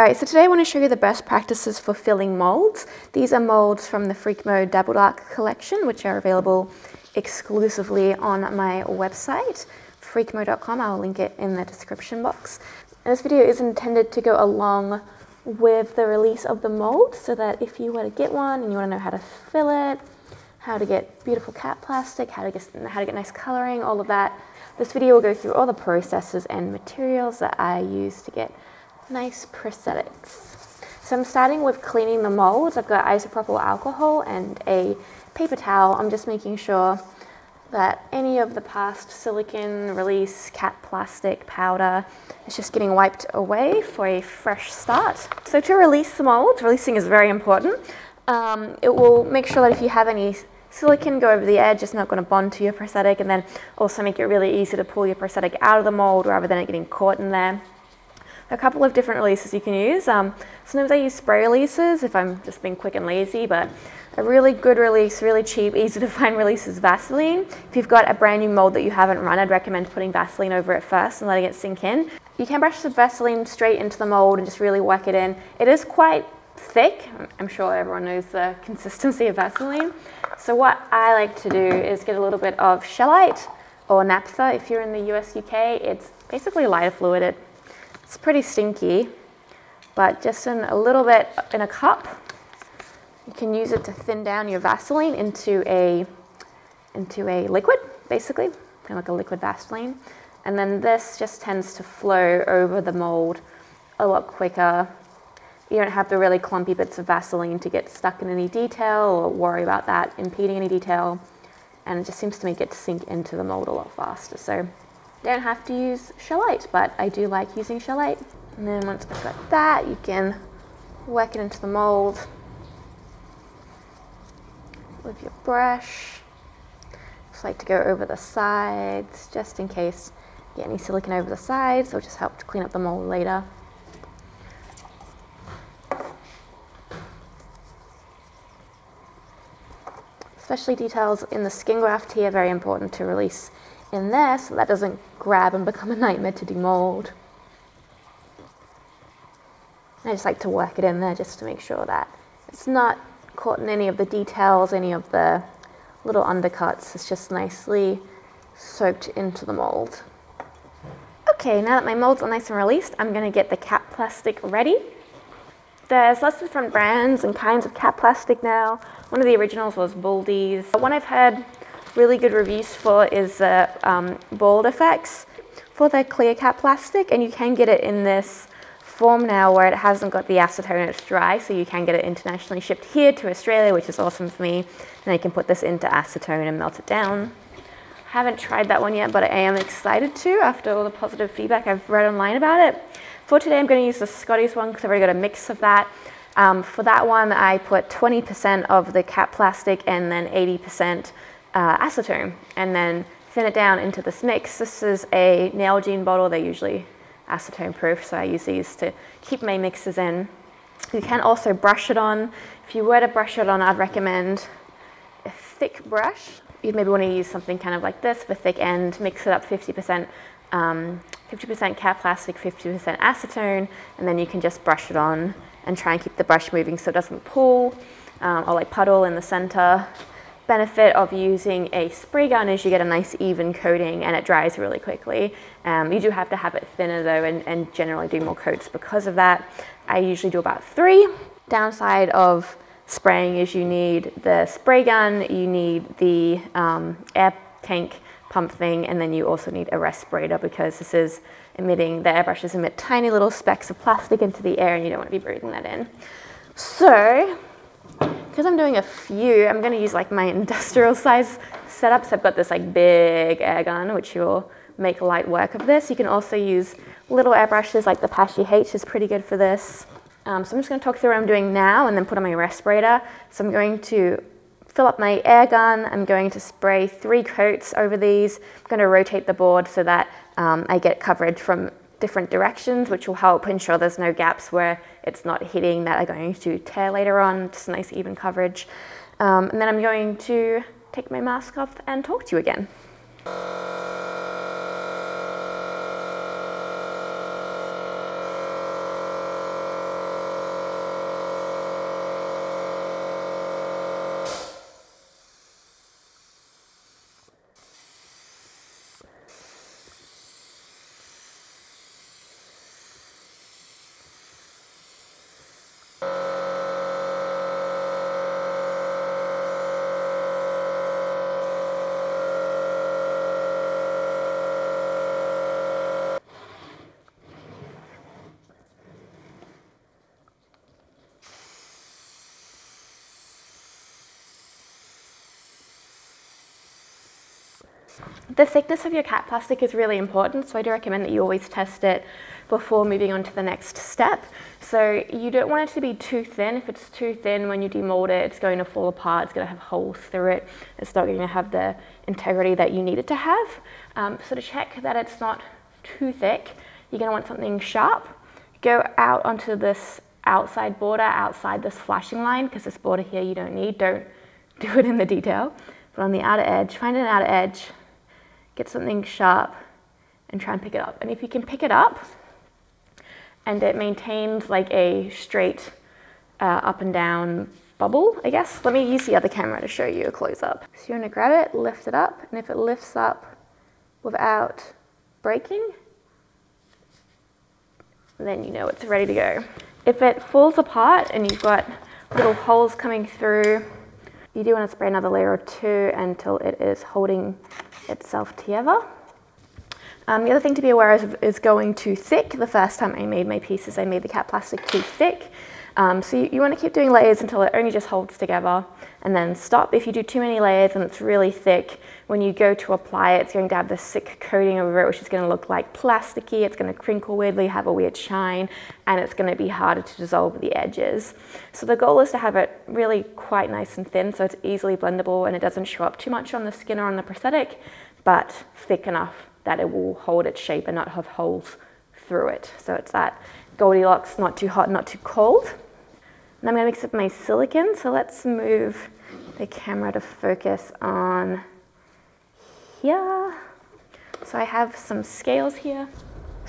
Alright, so today I want to show you the best practices for filling molds. These are molds from the Freakmo Double Dark collection, which are available exclusively on my website, freakmo.com. I'll link it in the description box. And this video is intended to go along with the release of the mold so that if you were to get one and you want to know how to fill it, how to get beautiful cap plastic, how to get, how to get nice coloring, all of that, this video will go through all the processes and materials that I use to get nice prosthetics. So I'm starting with cleaning the molds. I've got isopropyl alcohol and a paper towel. I'm just making sure that any of the past silicon release cap plastic powder is just getting wiped away for a fresh start. So to release the molds, releasing is very important. Um, it will make sure that if you have any silicon go over the edge, it's not going to bond to your prosthetic and then also make it really easy to pull your prosthetic out of the mold rather than it getting caught in there a couple of different releases you can use. Um, sometimes I use spray releases if I'm just being quick and lazy, but a really good release, really cheap, easy to find release is Vaseline. If you've got a brand new mold that you haven't run, I'd recommend putting Vaseline over it first and letting it sink in. You can brush the Vaseline straight into the mold and just really whack it in. It is quite thick. I'm sure everyone knows the consistency of Vaseline. So what I like to do is get a little bit of Shellite or naphtha. If you're in the US, UK, it's basically lighter fluid. It it's pretty stinky, but just in a little bit in a cup, you can use it to thin down your Vaseline into a, into a liquid, basically, kind of like a liquid Vaseline. And then this just tends to flow over the mold a lot quicker. You don't have the really clumpy bits of Vaseline to get stuck in any detail or worry about that impeding any detail. And it just seems to make it sink into the mold a lot faster. So don't have to use Shellite, but I do like using Shellite. And then once I've got that, you can work it into the mold with your brush. Just like to go over the sides, just in case you get any silicone over the sides. It'll just help to clean up the mold later. Especially details in the skin graft here, very important to release in there so that doesn't grab and become a nightmare to demold. I just like to work it in there just to make sure that it's not caught in any of the details, any of the little undercuts. It's just nicely soaked into the mold. Okay, now that my molds are nice and released, I'm going to get the cap plastic ready. There's lots of different brands and kinds of cap plastic now. One of the originals was Baldiez. One I've heard really good reviews for is the um, Bald Effects for the clear cap plastic and you can get it in this form now where it hasn't got the acetone, it's dry, so you can get it internationally shipped here to Australia, which is awesome for me. And I can put this into acetone and melt it down. I haven't tried that one yet, but I am excited to after all the positive feedback I've read online about it. For today, I'm going to use the Scotties one because I've already got a mix of that. Um, for that one, I put 20% of the cap plastic and then 80% uh, acetone and then thin it down into this mix. This is a Nalgene bottle. They're usually acetone proof, so I use these to keep my mixes in. You can also brush it on. If you were to brush it on, I'd recommend a thick brush. You'd maybe want to use something kind of like this, with a thick end, mix it up 50%, 50% um, cap plastic, 50% acetone, and then you can just brush it on and try and keep the brush moving so it doesn't pull um, or like puddle in the center benefit of using a spray gun is you get a nice even coating and it dries really quickly. Um, you do have to have it thinner though and, and generally do more coats because of that. I usually do about three. Downside of spraying is you need the spray gun, you need the um, air tank pump thing, and then you also need a respirator because this is emitting, the airbrushes emit tiny little specks of plastic into the air and you don't want to be breathing that in. So because I'm doing a few, I'm going to use like my industrial size setups. I've got this like big air gun, which will make light work of this. You can also use little airbrushes like the Paasche H is pretty good for this. Um, so I'm just going to talk through what I'm doing now and then put on my respirator. So I'm going to fill up my air gun. I'm going to spray three coats over these. I'm going to rotate the board so that um, I get coverage from different directions, which will help ensure there's no gaps where it's not hitting that are going to tear later on, just nice even coverage. Um, and then I'm going to take my mask off and talk to you again. The thickness of your cap plastic is really important, so I do recommend that you always test it before moving on to the next step. So you don't want it to be too thin. If it's too thin when you demold it, it's going to fall apart, it's going to have holes through it, it's not going to have the integrity that you need it to have. Um, so to check that it's not too thick, you're going to want something sharp. Go out onto this outside border, outside this flashing line, because this border here you don't need. Don't do it in the detail. But on the outer edge, find an outer edge, get something sharp, and try and pick it up. And if you can pick it up, and it maintains like a straight uh, up and down bubble, I guess. Let me use the other camera to show you a close up. So you're gonna grab it, lift it up, and if it lifts up without breaking, then you know it's ready to go. If it falls apart and you've got little holes coming through, you do want to spray another layer or two until it is holding itself together. Um, the other thing to be aware of is going too thick. The first time I made my pieces, I made the cap plastic too thick. Um, so you, you want to keep doing layers until it only just holds together and then stop. If you do too many layers and it's really thick, when you go to apply it, it's going to have this thick coating over it, which is going to look like plasticky. It's going to crinkle weirdly, have a weird shine, and it's going to be harder to dissolve the edges. So the goal is to have it really quite nice and thin so it's easily blendable and it doesn't show up too much on the skin or on the prosthetic, but thick enough that it will hold its shape and not have holes through it. So it's that Goldilocks, not too hot, not too cold. And I'm gonna mix up my silicone. So let's move the camera to focus on here. So I have some scales here.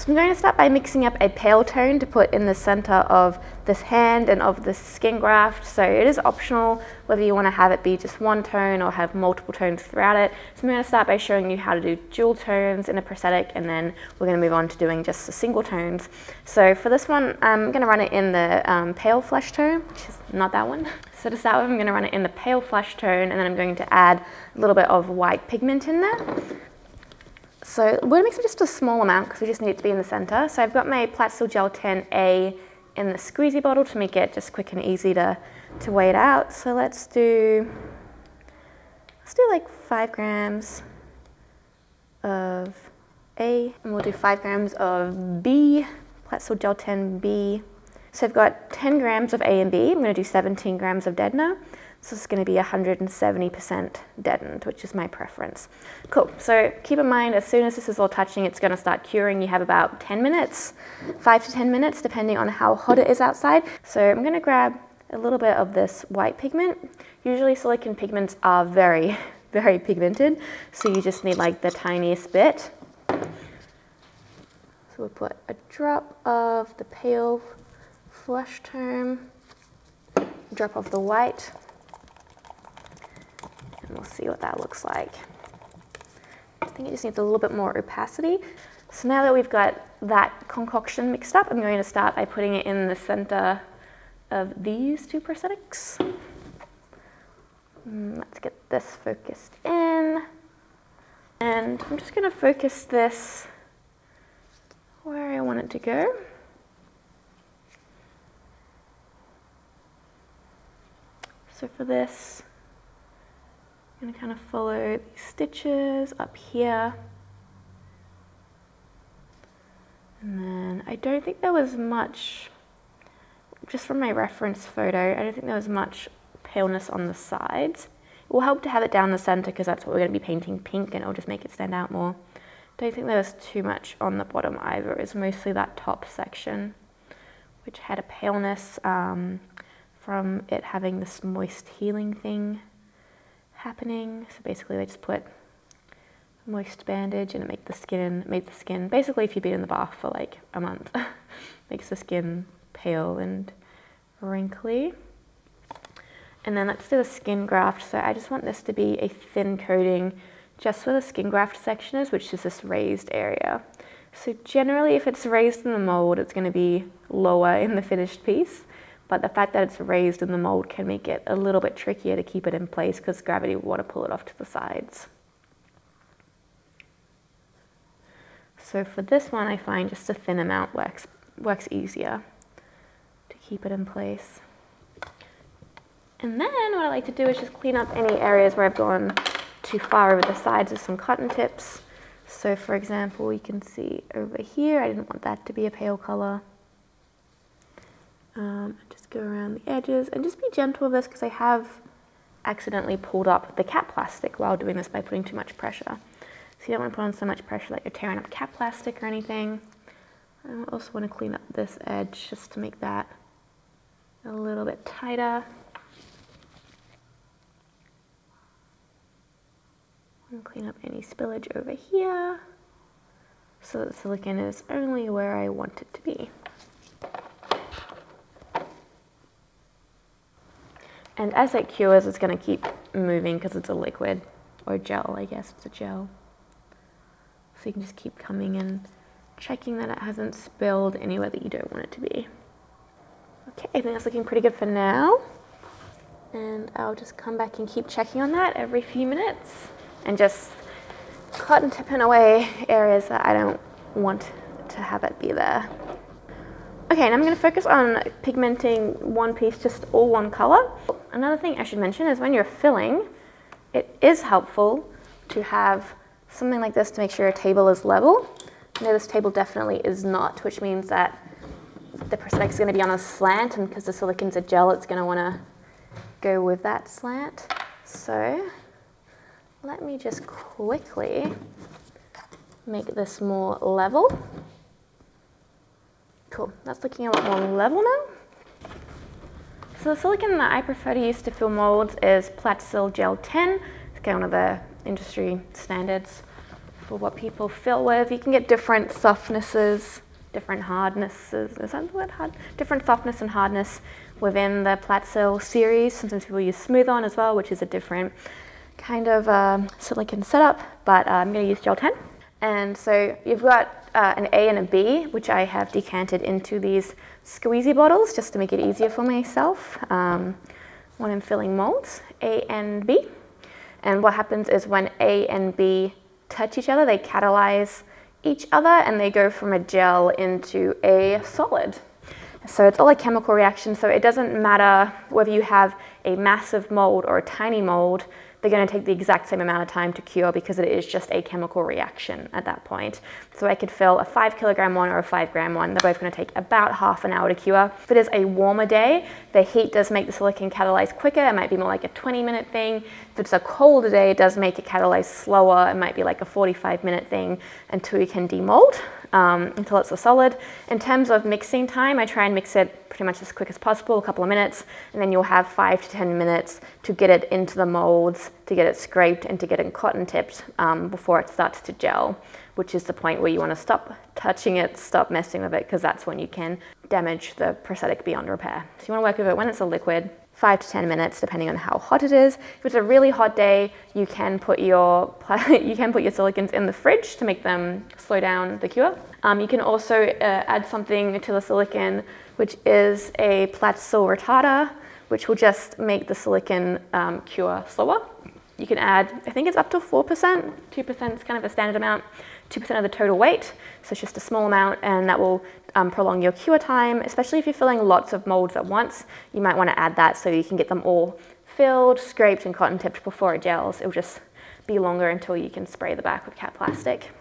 So I'm going to start by mixing up a pale tone to put in the center of this hand and of the skin graft. So it is optional whether you want to have it be just one tone or have multiple tones throughout it. So I'm going to start by showing you how to do dual tones in a prosthetic and then we're going to move on to doing just the single tones. So for this one, I'm going to run it in the um, pale flesh tone, which is not that one. So to start with, I'm going to run it in the pale flesh tone and then I'm going to add a little bit of white pigment in there. So we're to mix it just a small amount because we just need it to be in the center. So I've got my Platsil Gel 10A in the squeezy bottle to make it just quick and easy to, to weigh it out. So let's do, let's do like five grams of A and we'll do five grams of B, Platsil Gel 10B. So I've got 10 grams of A and B. I'm going to do 17 grams of Deadener. So it's going to be 170% deadened, which is my preference. Cool, so keep in mind as soon as this is all touching, it's going to start curing. You have about 10 minutes, 5 to 10 minutes, depending on how hot it is outside. So I'm going to grab a little bit of this white pigment. Usually silicon pigments are very, very pigmented, so you just need like the tiniest bit. So we'll put a drop of the pale flesh term, drop of the white, and we'll see what that looks like. I think it just needs a little bit more opacity. So now that we've got that concoction mixed up, I'm going to start by putting it in the center of these two prosthetics. Mm, let's get this focused in. And I'm just going to focus this where I want it to go. So for this, I'm going to kind of follow these stitches up here. And then I don't think there was much, just from my reference photo, I don't think there was much paleness on the sides. It will help to have it down the center because that's what we're going to be painting pink and it'll just make it stand out more. Don't think there was too much on the bottom either. It's mostly that top section, which had a paleness um, from it having this moist healing thing happening. So basically they just put a moist bandage and it make the skin made the skin basically if you've been in the bath for like a month makes the skin pale and wrinkly. And then let's do the skin graft. So I just want this to be a thin coating just where the skin graft section is which is this raised area. So generally if it's raised in the mold it's going to be lower in the finished piece but the fact that it's raised in the mold can make it a little bit trickier to keep it in place because gravity will want to pull it off to the sides. So for this one, I find just a thin amount works, works easier to keep it in place. And then what I like to do is just clean up any areas where I've gone too far over the sides of some cotton tips. So for example, you can see over here, I didn't want that to be a pale color. Um, just go around the edges and just be gentle with this because I have accidentally pulled up the cap plastic while doing this by putting too much pressure. So you don't want to put on so much pressure that you're tearing up cap plastic or anything. I also want to clean up this edge just to make that a little bit tighter. And clean up any spillage over here so that the silicone is only where I want it to be. And as it cures, it's going to keep moving because it's a liquid, or gel, I guess it's a gel. So you can just keep coming and checking that it hasn't spilled anywhere that you don't want it to be. Okay, I think that's looking pretty good for now. And I'll just come back and keep checking on that every few minutes and just cotton tipping away areas that I don't want to have it be there. Okay, and I'm going to focus on pigmenting one piece just all one color. Another thing I should mention is when you're filling, it is helpful to have something like this to make sure your table is level. Now this table definitely is not, which means that the prosthetic is going to be on a slant, and because the silicone's a gel, it's going to want to go with that slant. So let me just quickly make this more level. Cool, that's looking a lot more level now. So the silicon that I prefer to use to fill molds is Platsil Gel 10. It's kind of one of the industry standards for what people fill with. You can get different softnesses, different hardnesses, is that the word hard? Different softness and hardness within the Platsil series. Sometimes people use Smooth On as well, which is a different kind of uh, silicon setup, but uh, I'm going to use gel 10. And so you've got uh, an A and a B, which I have decanted into these squeezy bottles just to make it easier for myself um, when I'm filling molds, A and B. And what happens is when A and B touch each other, they catalyze each other and they go from a gel into a solid. So it's all a chemical reaction, so it doesn't matter whether you have a massive mold or a tiny mold, they're going to take the exact same amount of time to cure because it is just a chemical reaction at that point. So I could fill a five kilogram one or a five gram one. They're both going to take about half an hour to cure. If it is a warmer day, the heat does make the silicon catalyze quicker. It might be more like a 20 minute thing. If it's a colder day, it does make it catalyze slower. It might be like a 45 minute thing until you can demold um, until it's a solid. In terms of mixing time, I try and mix it pretty much as quick as possible, a couple of minutes, and then you'll have five to 10 minutes to get it into the molds, to get it scraped, and to get it cotton tipped um, before it starts to gel, which is the point where you want to stop touching it, stop messing with it, because that's when you can damage the prosthetic beyond repair. So you want to work with it when it's a liquid, five to 10 minutes, depending on how hot it is. If it's a really hot day, you can put your, you can put your silicons in the fridge to make them slow down the cure. Um, you can also uh, add something to the silicon, which is a Platsil retarder, which will just make the silicon um, cure slower. You can add, I think it's up to 4%, 2% is kind of a standard amount, 2% of the total weight, so it's just a small amount and that will um, prolong your cure time, especially if you're filling lots of molds at once. You might want to add that so you can get them all filled, scraped, and cotton tipped before it gels. It will just be longer until you can spray the back with cap plastic.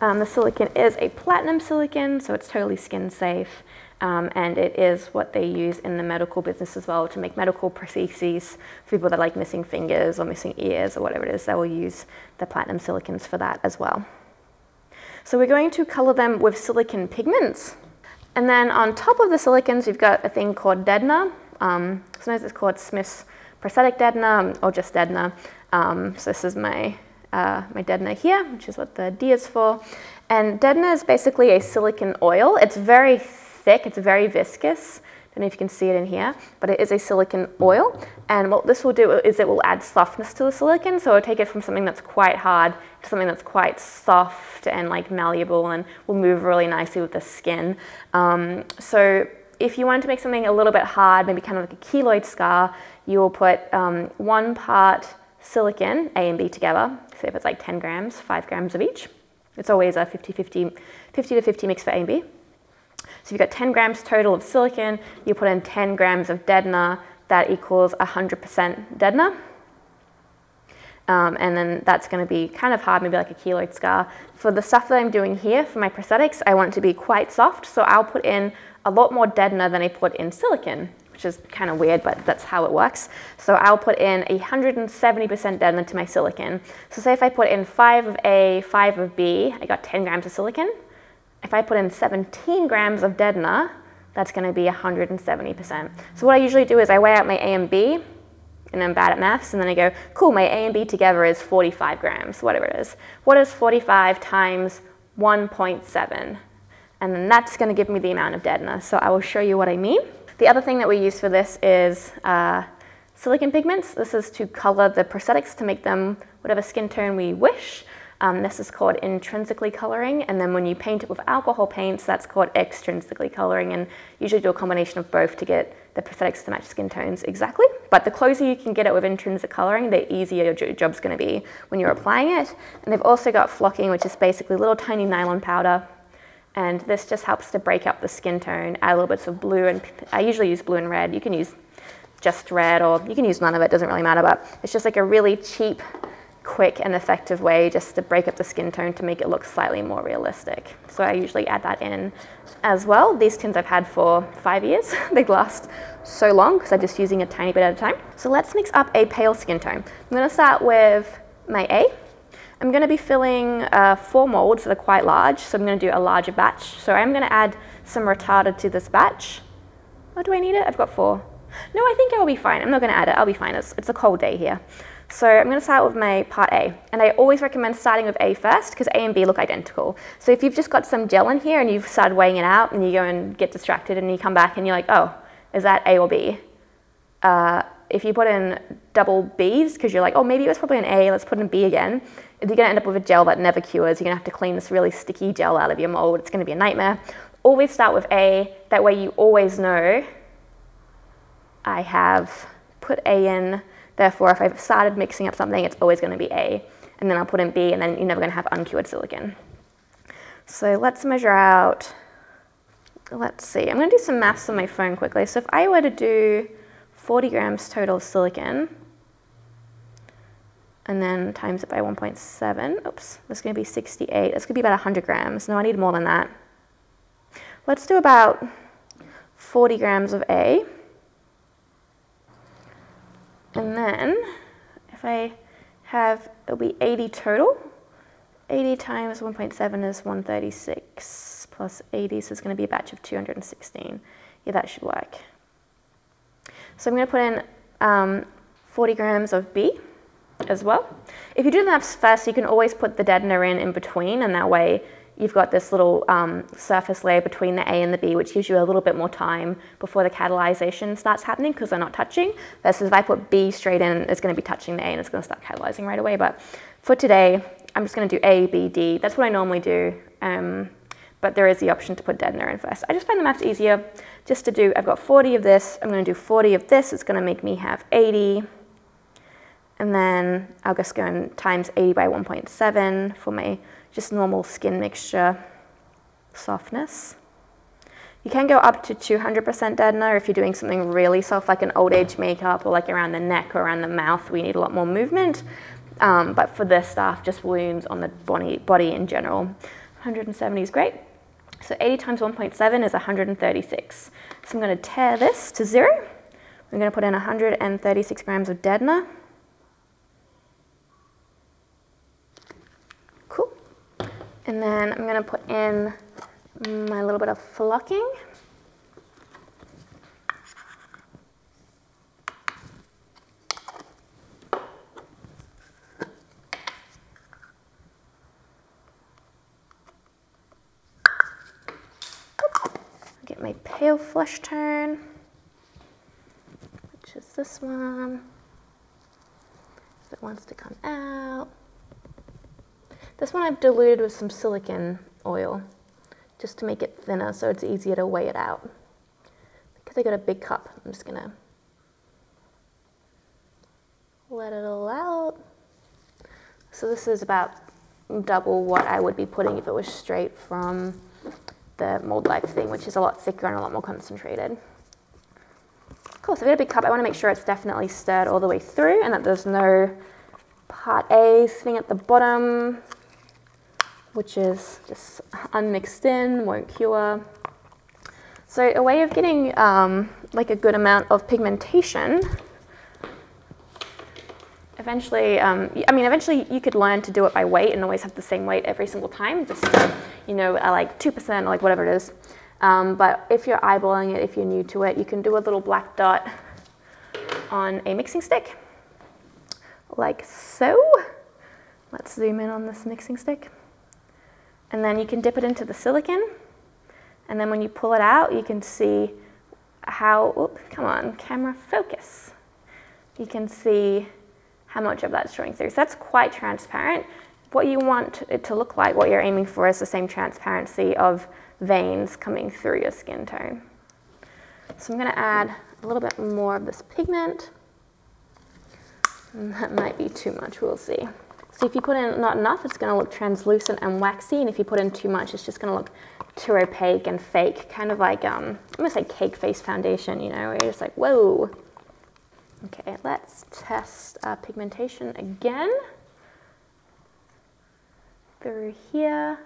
Um, the silicon is a platinum silicon, so it's totally skin safe. Um, and it is what they use in the medical business as well to make medical prostheses for people that like missing fingers or missing ears or whatever it is. They will use the platinum silicons for that as well. So we're going to color them with silicon pigments. And then on top of the silicons, we've got a thing called Deadener. Um, sometimes it's called Smith's prosthetic Deadener or just Deadener. Um, so this is my, uh, my Deadener here, which is what the D is for. And Deadener is basically a silicon oil. It's very thick, it's very viscous I don't know if you can see it in here, but it is a silicon oil. And what this will do is it will add softness to the silicon. So it'll take it from something that's quite hard to something that's quite soft and like malleable and will move really nicely with the skin. Um, so if you wanted to make something a little bit hard, maybe kind of like a keloid scar, you will put um, one part silicon, A and B together. So if it's like 10 grams, 5 grams of each. It's always a 50-50, 50 to 50 mix for A and B. So you've got 10 grams total of silicon, you put in 10 grams of Deadener, that equals 100% Deadener. Um, and then that's going to be kind of hard, maybe like a keloid scar. For the stuff that I'm doing here for my prosthetics, I want it to be quite soft, so I'll put in a lot more deadener than I put in silicone, which is kind of weird, but that's how it works. So I'll put in 170% deadener to my silicone. So say if I put in 5 of A, 5 of B, I got 10 grams of silicone. If I put in 17 grams of deadener, that's going to be 170%. So what I usually do is I weigh out my A and B, and I'm bad at maths, and then I go, cool, my A and B together is 45 grams, whatever it is. What is 45 times 1.7? And then that's going to give me the amount of deadener. So I will show you what I mean. The other thing that we use for this is uh, silicone pigments. This is to color the prosthetics to make them whatever skin tone we wish. Um, this is called intrinsically coloring, and then when you paint it with alcohol paints, that's called extrinsically coloring, and usually do a combination of both to get the prosthetics to match skin tones exactly. But the closer you can get it with intrinsic coloring, the easier your job's gonna be when you're applying it. And they've also got flocking, which is basically little tiny nylon powder, and this just helps to break up the skin tone, add a little bits of blue, and I usually use blue and red. You can use just red, or you can use none of it, doesn't really matter, but it's just like a really cheap quick and effective way just to break up the skin tone to make it look slightly more realistic. So I usually add that in as well. These tins I've had for five years. they last so long because I'm just using a tiny bit at a time. So let's mix up a pale skin tone. I'm going to start with my A. I'm going to be filling uh, four molds that are quite large, so I'm going to do a larger batch. So I'm going to add some retarder to this batch. Oh, do I need it? I've got four. No, I think I'll be fine. I'm not going to add it. I'll be fine. It's, it's a cold day here. So I'm going to start with my part A. And I always recommend starting with A first because A and B look identical. So if you've just got some gel in here and you've started weighing it out and you go and get distracted and you come back and you're like, oh, is that A or B? Uh, if you put in double Bs because you're like, oh, maybe it was probably an A, let's put in B again, you're going to end up with a gel that never cures. You're going to have to clean this really sticky gel out of your mold. It's going to be a nightmare. Always start with A. That way you always know I have put A in Therefore, if I've started mixing up something, it's always going to be A. And then I'll put in B, and then you're never going to have uncured silicon. So let's measure out, let's see, I'm going to do some maths on my phone quickly. So if I were to do 40 grams total of silicon, and then times it by 1.7, oops, that's going to be 68. That's going to be about 100 grams. No, I need more than that. Let's do about 40 grams of A. And then if I have, it'll be 80 total. 80 times 1.7 is 136 plus 80, so it's going to be a batch of 216. Yeah, that should work. So I'm going to put in um, 40 grams of B as well. If you do the maths first, you can always put the deadener in in between, and that way you've got this little um, surface layer between the A and the B, which gives you a little bit more time before the catalyzation starts happening because they're not touching. Versus if I put B straight in, it's going to be touching the A and it's going to start catalyzing right away. But for today, I'm just going to do A, B, D. That's what I normally do. Um, but there is the option to put deadener in first. I just find the maths easier just to do, I've got 40 of this, I'm going to do 40 of this, it's going to make me have 80. And then I'll just go and times 80 by 1.7 for my just normal skin mixture softness. You can go up to 200% deadener if you're doing something really soft like an old age makeup or like around the neck or around the mouth. We need a lot more movement. Um, but for this stuff, just wounds on the body, body in general, 170 is great. So 80 times 1.7 is 136. So I'm going to tear this to zero. I'm going to put in 136 grams of deadener. And then I'm going to put in my little bit of flocking. Get my pale flesh tone, which is this one. If it wants to come out. This one I've diluted with some silicon oil just to make it thinner so it's easier to weigh it out. Because I got a big cup, I'm just gonna let it all out. So this is about double what I would be putting if it was straight from the mold like thing, which is a lot thicker and a lot more concentrated. Cool, so I've got a big cup. I want to make sure it's definitely stirred all the way through and that there's no part A sitting at the bottom, which is just unmixed in, won't cure. So a way of getting um, like a good amount of pigmentation, eventually, um, I mean, eventually you could learn to do it by weight and always have the same weight every single time, just you know, like 2% or like whatever it is. Um, but if you're eyeballing it, if you're new to it, you can do a little black dot on a mixing stick, like so. Let's zoom in on this mixing stick. And then you can dip it into the silicon. And then when you pull it out, you can see how, oop, come on, camera focus. You can see how much of that's showing through. So that's quite transparent. What you want it to look like, what you're aiming for is the same transparency of veins coming through your skin tone. So I'm gonna add a little bit more of this pigment. And that might be too much, we'll see. So if you put in not enough, it's gonna look translucent and waxy, and if you put in too much, it's just gonna look too opaque and fake, kind of like, um, almost like cake face foundation, you know, where you're just like, whoa. Okay, let's test pigmentation again. Through here.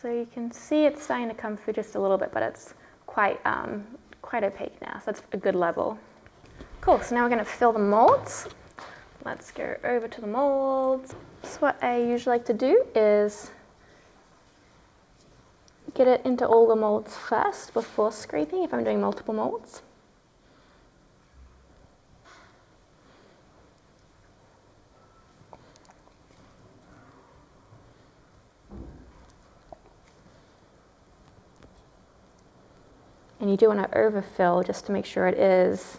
So you can see it's starting to come through just a little bit, but it's quite, um, quite opaque now, so that's a good level. Cool, so now we're gonna fill the molds. Let's go over to the molds. So what I usually like to do is get it into all the molds first before scraping if I'm doing multiple molds. And you do want to overfill just to make sure it is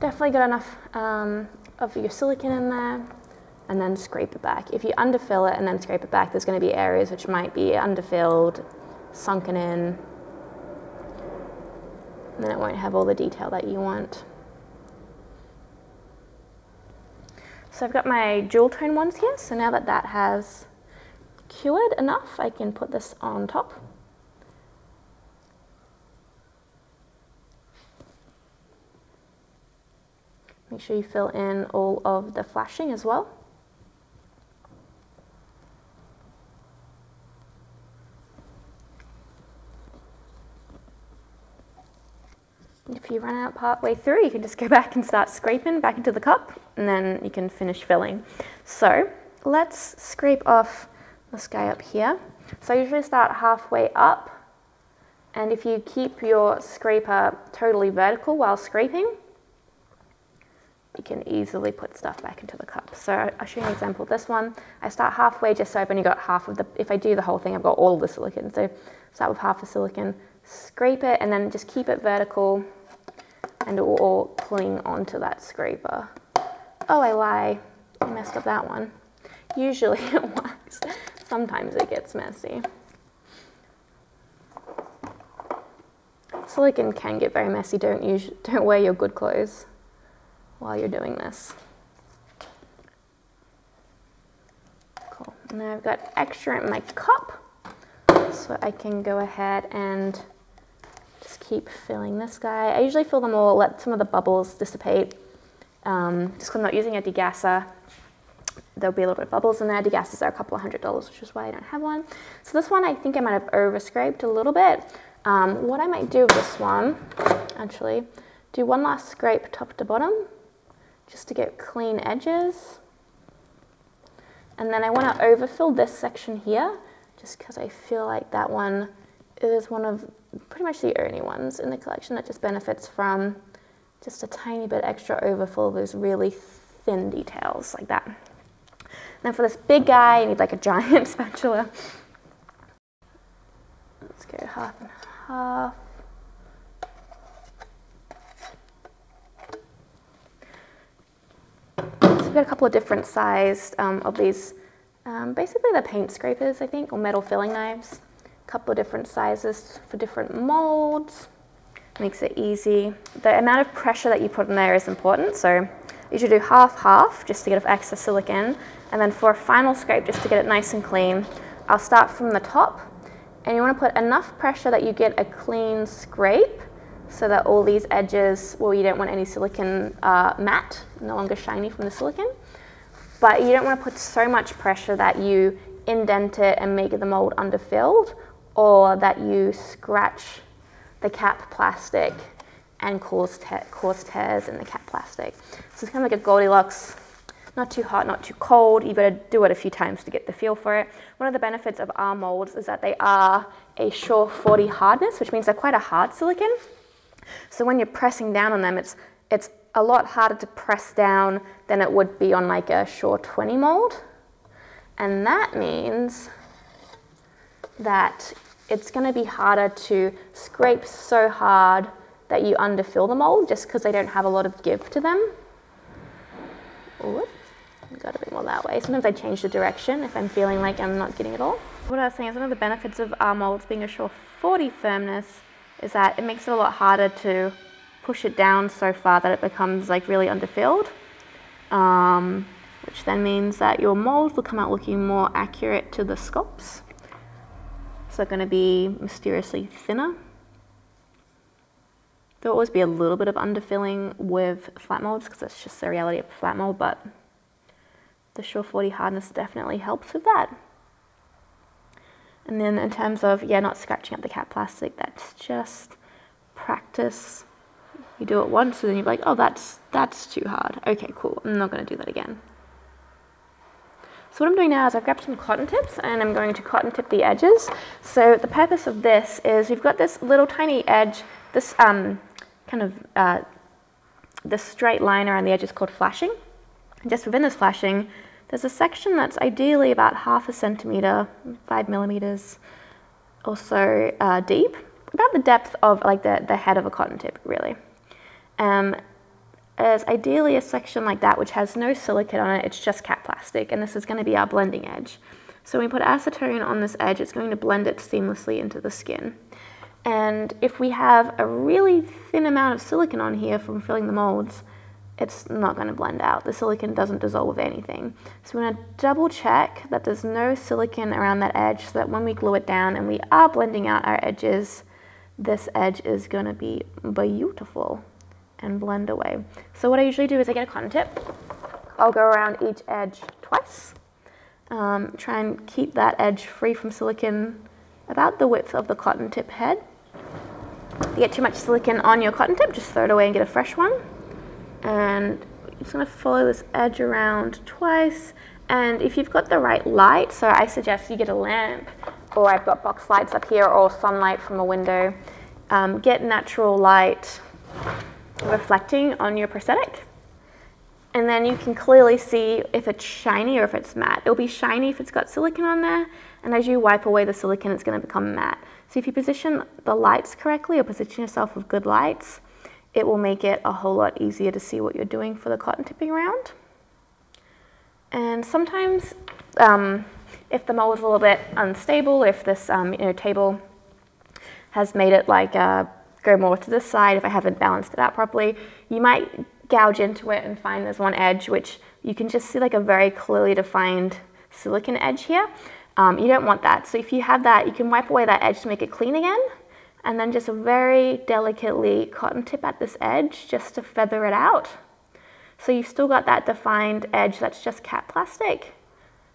definitely got enough um, of your silicon in there and then scrape it back. If you underfill it and then scrape it back, there's going to be areas which might be underfilled, sunken in, and then it won't have all the detail that you want. So I've got my dual tone ones here, so now that that has cured enough, I can put this on top. Make sure you fill in all of the flashing as well. If you run out part way through, you can just go back and start scraping back into the cup, and then you can finish filling. So let's scrape off this guy up here. So I usually start halfway up, and if you keep your scraper totally vertical while scraping, you can easily put stuff back into the cup. So I'll show you an example this one. I start halfway just so I've only got half of the, if I do the whole thing, I've got all the silicon. So start with half the silicon, scrape it, and then just keep it vertical and it will all cling onto that scraper. Oh, I lie, I messed up that one. Usually it works, sometimes it gets messy. Silicon can get very messy, don't, use, don't wear your good clothes while you're doing this. Cool. Now I've got extra in my cup, so I can go ahead and just keep filling this guy. I usually fill them all, let some of the bubbles dissipate. Um, just because I'm not using a degasser, there'll be a little bit of bubbles in there. Degassers are a couple of hundred dollars, which is why I don't have one. So this one, I think I might have over scraped a little bit. Um, what I might do with this one, actually, do one last scrape top to bottom just to get clean edges. And then I want to overfill this section here just because I feel like that one is one of pretty much the only ones in the collection that just benefits from just a tiny bit extra overfill of those really thin details like that. then for this big guy, you need like a giant spatula. Let's go half and half. Got a couple of different sized um, of these. Um, basically, they're paint scrapers, I think, or metal filling knives. A couple of different sizes for different molds. Makes it easy. The amount of pressure that you put in there is important. So you should do half half just to get off excess silicon. And then for a final scrape, just to get it nice and clean, I'll start from the top. And you want to put enough pressure that you get a clean scrape, so that all these edges, well, you don't want any silicon uh, matte, no longer shiny from the silicon. But you don't want to put so much pressure that you indent it and make the mold underfilled or that you scratch the cap plastic and cause, te cause tears in the cap plastic. So it's kind of like a Goldilocks, not too hot, not too cold. You've got to do it a few times to get the feel for it. One of the benefits of our molds is that they are a Shore 40 hardness, which means they're quite a hard silicon. So when you're pressing down on them, it's, it's a lot harder to press down than it would be on like a Shore 20 mold. And that means that it's going to be harder to scrape so hard that you underfill the mold just because they don't have a lot of give to them. Ooh, got a bit more that way. Sometimes I change the direction if I'm feeling like I'm not getting it all. What I was saying is one of the benefits of our molds being a Shore 40 firmness is that it makes it a lot harder to push it down so far that it becomes like really underfilled. Um, which then means that your mold will come out looking more accurate to the sculpts. So they're going to be mysteriously thinner. There'll always be a little bit of underfilling with flat molds because that's just the reality of flat mold, but the Shore 40 hardness definitely helps with that. And then in terms of, yeah, not scratching up the cap plastic, that's just practice. You do it once and then you're like, oh, that's, that's too hard. Okay, cool. I'm not going to do that again. So what I'm doing now is I've grabbed some cotton tips and I'm going to cotton tip the edges. So the purpose of this is we've got this little tiny edge, this um, kind of uh, this straight line around the edge is called flashing. And just within this flashing, there's a section that's ideally about half a centimeter, five millimeters or so uh, deep, about the depth of like the, the head of a cotton tip, really. Um, is ideally a section like that which has no silicone on it, it's just cap plastic, and this is going to be our blending edge. So when we put acetone on this edge, it's going to blend it seamlessly into the skin. And if we have a really thin amount of silicon on here from filling the molds, it's not going to blend out. The silicon doesn't dissolve with anything. So we're going to double check that there's no silicon around that edge so that when we glue it down and we are blending out our edges, this edge is going to be beautiful and blend away. So what I usually do is I get a cotton tip. I'll go around each edge twice. Um, try and keep that edge free from silicon about the width of the cotton tip head. If you get too much silicon on your cotton tip, just throw it away and get a fresh one. And I'm just going to follow this edge around twice. And if you've got the right light, so I suggest you get a lamp, or I've got box lights up here, or sunlight from a window. Um, get natural light reflecting on your prosthetic. And then you can clearly see if it's shiny or if it's matte. It'll be shiny if it's got silicon on there, and as you wipe away the silicon, it's going to become matte. So if you position the lights correctly or position yourself with good lights, it will make it a whole lot easier to see what you're doing for the cotton tipping round. And sometimes um, if the mold is a little bit unstable, if this um, you know, table has made it like uh, go more to this side, if I haven't balanced it out properly, you might gouge into it and find there's one edge which you can just see like a very clearly defined silicon edge here. Um, you don't want that. So if you have that, you can wipe away that edge to make it clean again. And then just a very delicately cotton tip at this edge just to feather it out. So you've still got that defined edge that's just cap plastic,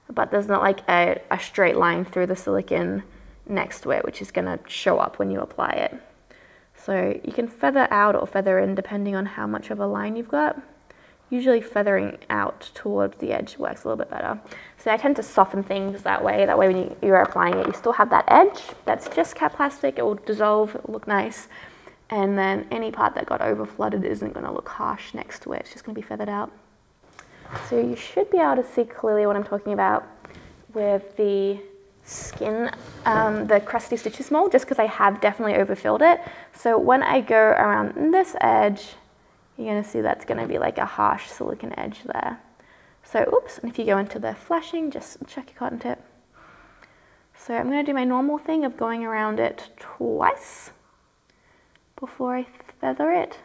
but there's not like a, a straight line through the silicon next to it, which is gonna show up when you apply it. So you can feather out or feather in depending on how much of a line you've got. Usually feathering out towards the edge works a little bit better. So I tend to soften things that way. That way when you, you're applying it, you still have that edge. That's just cap plastic. It will dissolve, it will look nice. And then any part that got over flooded isn't going to look harsh next to it. It's just going to be feathered out. So you should be able to see clearly what I'm talking about with the skin, um, the crusty stitches mold, just because I have definitely overfilled it. So when I go around this edge, you're going to see that's going to be like a harsh silicone edge there. So oops, and if you go into the flashing, just check your cotton tip. So I'm going to do my normal thing of going around it twice before I feather it.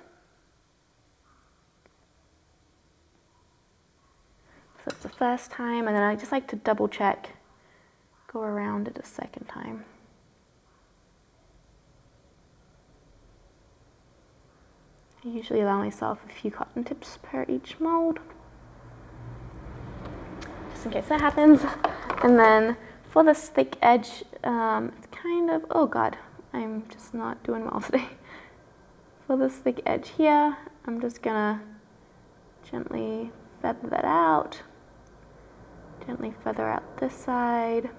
So that's the first time, and then I just like to double check, go around it a second time. I usually allow myself a few cotton tips per each mold, just in case that happens. And then for this thick edge, um, it's kind of, oh God, I'm just not doing well today. For this thick edge here, I'm just gonna gently feather that out. Gently feather out this side.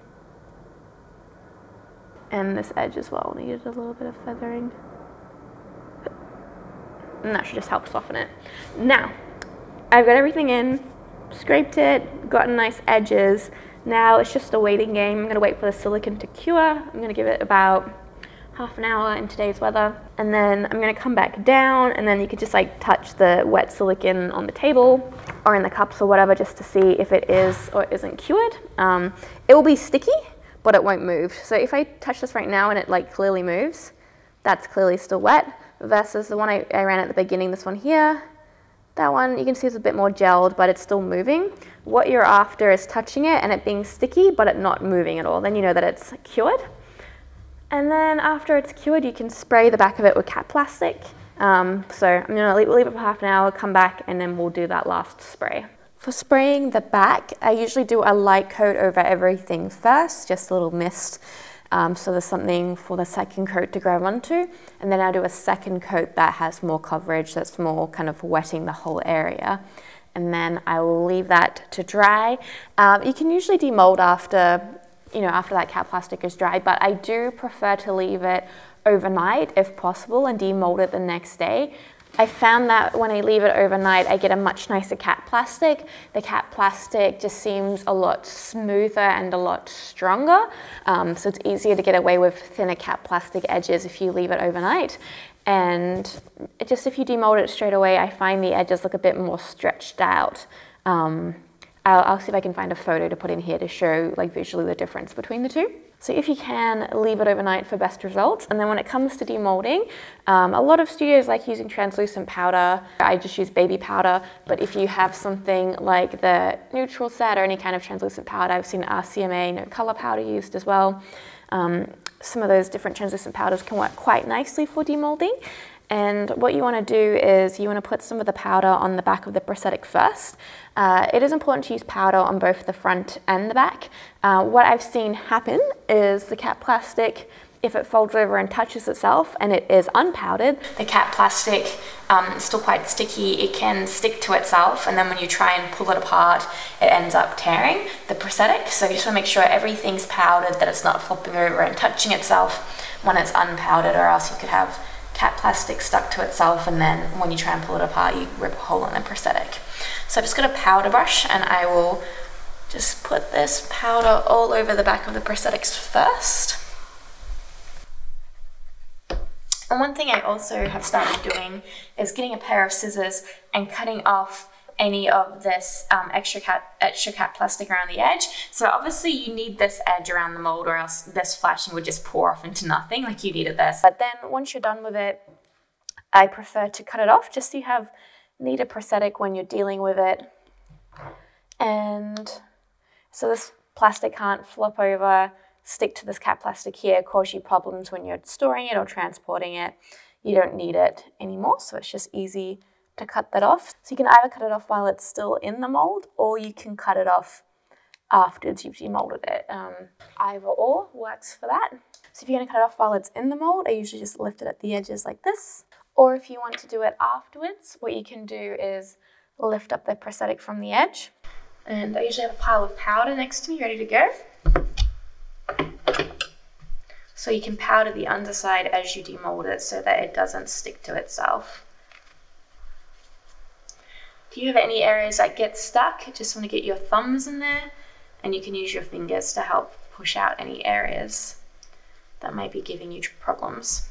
And this edge as well needed a little bit of feathering. And that should just help soften it. Now, I've got everything in, scraped it, gotten nice edges. Now it's just a waiting game. I'm gonna wait for the silicone to cure. I'm gonna give it about half an hour in today's weather. And then I'm gonna come back down and then you could just like touch the wet silicone on the table or in the cups or whatever just to see if it is or isn't cured. Um, it will be sticky, but it won't move. So if I touch this right now and it like clearly moves, that's clearly still wet versus the one I, I ran at the beginning, this one here, that one you can see is a bit more gelled, but it's still moving. What you're after is touching it and it being sticky, but it not moving at all. Then you know that it's cured. And then after it's cured, you can spray the back of it with cap plastic. Um, so I'm gonna leave, leave it for half an hour, come back, and then we'll do that last spray. For spraying the back, I usually do a light coat over everything first, just a little mist. Um, so there's something for the second coat to grab onto. And then I do a second coat that has more coverage, that's more kind of wetting the whole area. And then I will leave that to dry. Um, you can usually demold after, you know, after that cap plastic is dry, but I do prefer to leave it overnight if possible and demold it the next day. I found that when I leave it overnight, I get a much nicer cap plastic. The cap plastic just seems a lot smoother and a lot stronger. Um, so it's easier to get away with thinner cap plastic edges if you leave it overnight. And just if you demold it straight away, I find the edges look a bit more stretched out. Um, I'll, I'll see if I can find a photo to put in here to show like visually the difference between the two. So if you can, leave it overnight for best results. And then when it comes to demolding, um, a lot of studios like using translucent powder. I just use baby powder, but if you have something like the neutral set or any kind of translucent powder, I've seen RCMA, no color powder used as well. Um, some of those different translucent powders can work quite nicely for demolding. And what you want to do is you want to put some of the powder on the back of the prosthetic first. Uh, it is important to use powder on both the front and the back. Uh, what I've seen happen is the cap plastic, if it folds over and touches itself and it is unpowdered, the cap plastic um, is still quite sticky. It can stick to itself and then when you try and pull it apart, it ends up tearing the prosthetic. So you just want to make sure everything's powdered, that it's not flopping over and touching itself when it's unpowdered or else you could have cap plastic stuck to itself and then when you try and pull it apart you rip a hole in the prosthetic. So I've just got a powder brush and I will just put this powder all over the back of the prosthetics first. And one thing I also have started doing is getting a pair of scissors and cutting off any of this um, extra cap extra cap plastic around the edge. So obviously you need this edge around the mold or else this flashing would just pour off into nothing like you needed this. But then once you're done with it, I prefer to cut it off just so you have need a prosthetic when you're dealing with it. And so this plastic can't flop over, stick to this cap plastic here, cause you problems when you're storing it or transporting it. You don't need it anymore, so it's just easy to cut that off. So you can either cut it off while it's still in the mold or you can cut it off afterwards you've demolded it. Um, either or works for that. So if you're gonna cut it off while it's in the mold, I usually just lift it at the edges like this. Or if you want to do it afterwards, what you can do is lift up the prosthetic from the edge. And I usually have a pile of powder next to me ready to go. So you can powder the underside as you demold it so that it doesn't stick to itself. If you have any areas that get stuck, just want to get your thumbs in there and you can use your fingers to help push out any areas that might be giving you problems.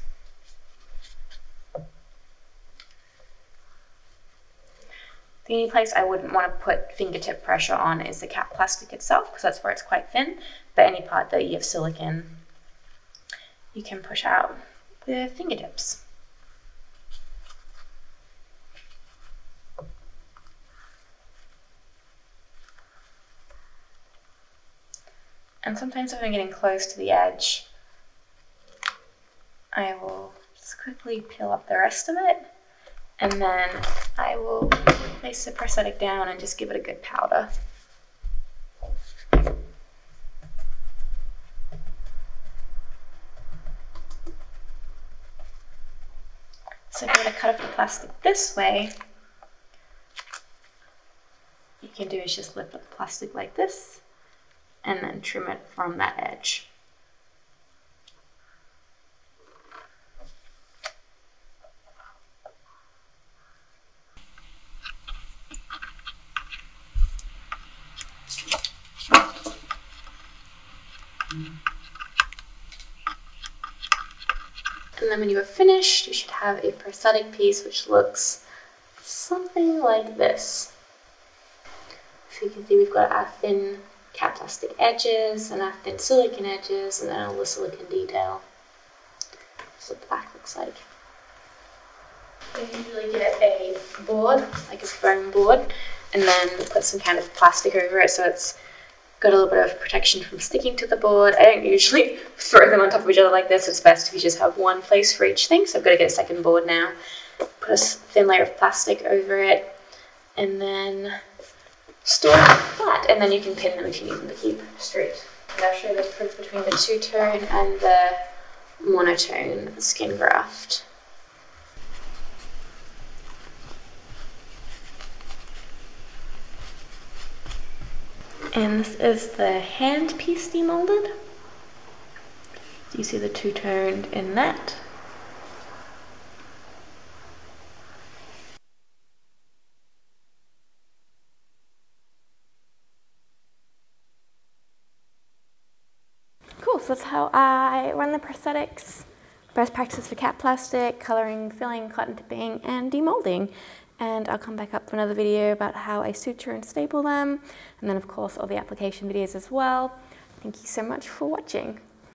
The only place I wouldn't want to put fingertip pressure on is the cap plastic itself because that's where it's quite thin, but any part that you have silicone, you can push out with fingertips. And sometimes when I'm getting close to the edge, I will just quickly peel up the rest of it And then I will place the prosthetic down and just give it a good powder. So if you want to cut off the plastic this way, you can do is just lift up the plastic like this and then trim it from that edge. And then when you are finished, you should have a prosthetic piece which looks something like this. So you can see we've got our thin plastic edges and our thin silicone edges and then all the silicone detail. That's what the back looks like. You usually get a board, like a foam board, and then put some kind of plastic over it so it's got a little bit of protection from sticking to the board. I don't usually throw them on top of each other like this. It's best if you just have one place for each thing. So I've got to get a second board now. Put a thin layer of plastic over it and then store flat. And then you can pin them if you need them to keep straight. And I'll show you the difference between the two-tone and the monotone skin graft. And this is the hand piece demolded. Do you see the two-toned in that? That's how I run the prosthetics. Best practices for cap plastic, colouring, filling, cotton tipping, and demolding and I'll come back up for another video about how I suture and staple them and then of course all the application videos as well. Thank you so much for watching.